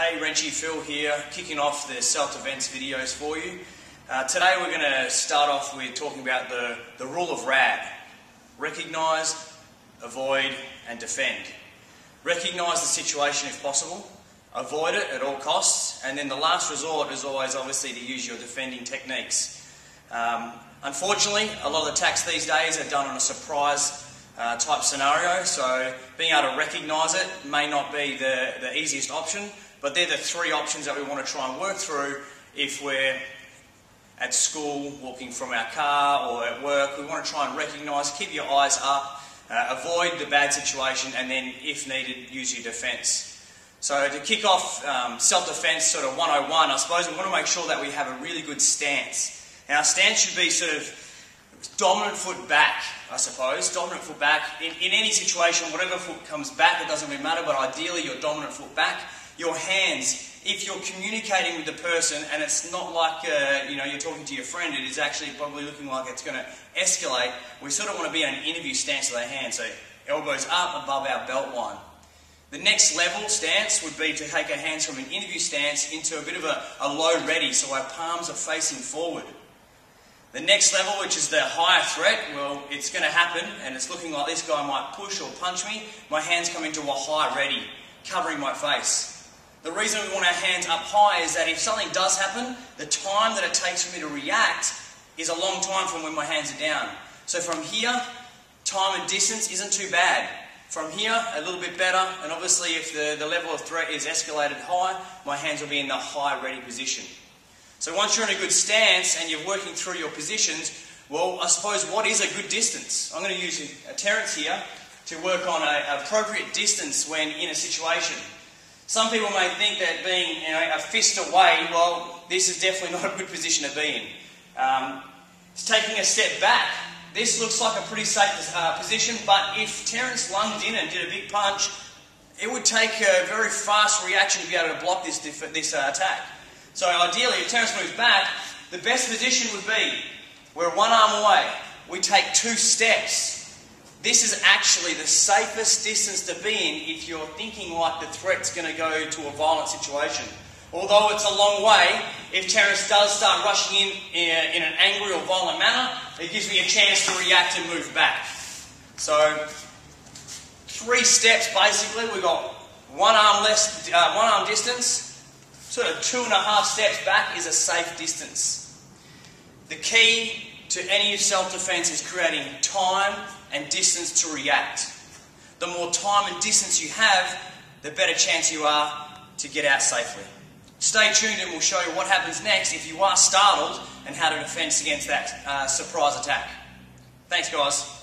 Hey, Renshi Phil here, kicking off the self-defense videos for you. Uh, today we're going to start off with talking about the, the rule of RAD. Recognise, avoid and defend. Recognise the situation if possible, avoid it at all costs, and then the last resort is always obviously to use your defending techniques. Um, unfortunately, a lot of attacks these days are done on a surprise uh, type scenario, so being able to recognise it may not be the, the easiest option, but they're the three options that we want to try and work through if we're at school, walking from our car, or at work. We want to try and recognise, keep your eyes up, uh, avoid the bad situation, and then, if needed, use your defence. So to kick off um, self-defence sort of 101, I suppose we want to make sure that we have a really good stance. And our stance should be sort of dominant foot back, I suppose. Dominant foot back. In, in any situation, whatever foot comes back, it doesn't really matter, but ideally your dominant foot back. Your hands, if you're communicating with the person and it's not like, uh, you know, you're talking to your friend, it is actually probably looking like it's going to escalate, we sort of want to be in an interview stance with our hands. So elbows up above our belt line. The next level stance would be to take our hands from an interview stance into a bit of a, a low ready, so our palms are facing forward. The next level, which is the higher threat, well, it's going to happen, and it's looking like this guy might push or punch me. My hands come into a high ready, covering my face. The reason we want our hands up high is that if something does happen, the time that it takes for me to react is a long time from when my hands are down. So from here, time and distance isn't too bad. From here, a little bit better, and obviously if the, the level of threat is escalated high, my hands will be in the high ready position. So once you're in a good stance and you're working through your positions, well, I suppose what is a good distance? I'm going to use a Terence here to work on an appropriate distance when in a situation. Some people may think that being you know, a fist away, well, this is definitely not a good position to be in. Um, it's taking a step back. This looks like a pretty safe uh, position, but if Terence lunged in and did a big punch, it would take a very fast reaction to be able to block this, this uh, attack. So ideally, if Terence moves back, the best position would be we're one arm away. We take two steps. This is actually the safest distance to be in if you're thinking like the threat's going to go to a violent situation. Although it's a long way, if Terence does start rushing in in an angry or violent manner, it gives me a chance to react and move back. So, three steps basically. We've got one arm less, uh, one arm distance, sort of two and a half steps back is a safe distance. The key to any self-defense is creating time and distance to react. The more time and distance you have, the better chance you are to get out safely. Stay tuned and we'll show you what happens next if you are startled and how to defend against that uh, surprise attack. Thanks guys.